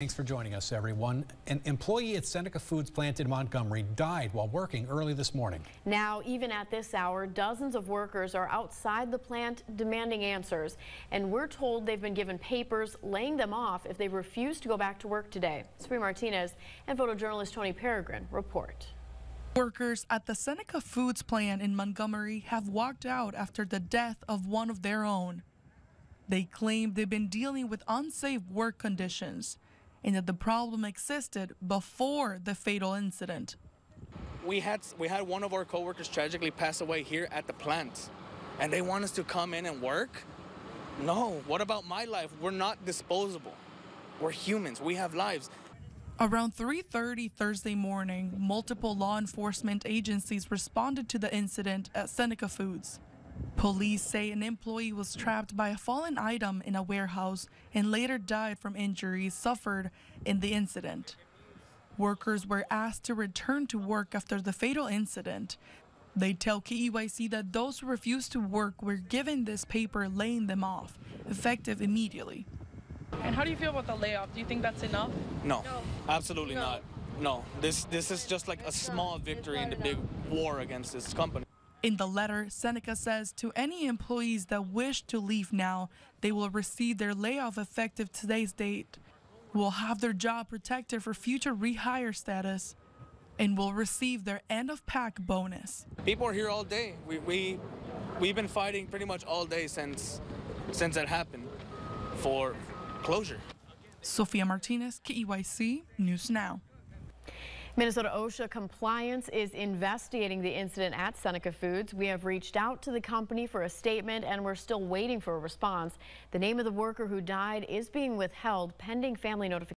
Thanks for joining us, everyone. An employee at Seneca Foods plant in Montgomery died while working early this morning. Now, even at this hour, dozens of workers are outside the plant demanding answers. And we're told they've been given papers laying them off if they refuse to go back to work today. Sabrina Martinez and photojournalist Tony Peregrine report. Workers at the Seneca Foods plant in Montgomery have walked out after the death of one of their own. They claim they've been dealing with unsafe work conditions and that the problem existed before the fatal incident. We had we had one of our coworkers tragically pass away here at the plant, and they want us to come in and work. No, what about my life? We're not disposable. We're humans. We have lives. Around 3:30 Thursday morning, multiple law enforcement agencies responded to the incident at Seneca Foods. Police say an employee was trapped by a fallen item in a warehouse and later died from injuries suffered in the incident. Workers were asked to return to work after the fatal incident. They tell KEYC that those who refused to work were given this paper laying them off, effective immediately. And how do you feel about the layoff? Do you think that's enough? No, no. absolutely no. not. No, this this is just like a small victory in the big war against this company. In the letter, Seneca says to any employees that wish to leave now, they will receive their layoff effective today's date, will have their job protected for future rehire status, and will receive their end of pack bonus. People are here all day. We, we, we've been fighting pretty much all day since, since that happened for closure. Sofia Martinez, KEYC, News Now. Minnesota OSHA Compliance is investigating the incident at Seneca Foods. We have reached out to the company for a statement and we're still waiting for a response. The name of the worker who died is being withheld pending family notification.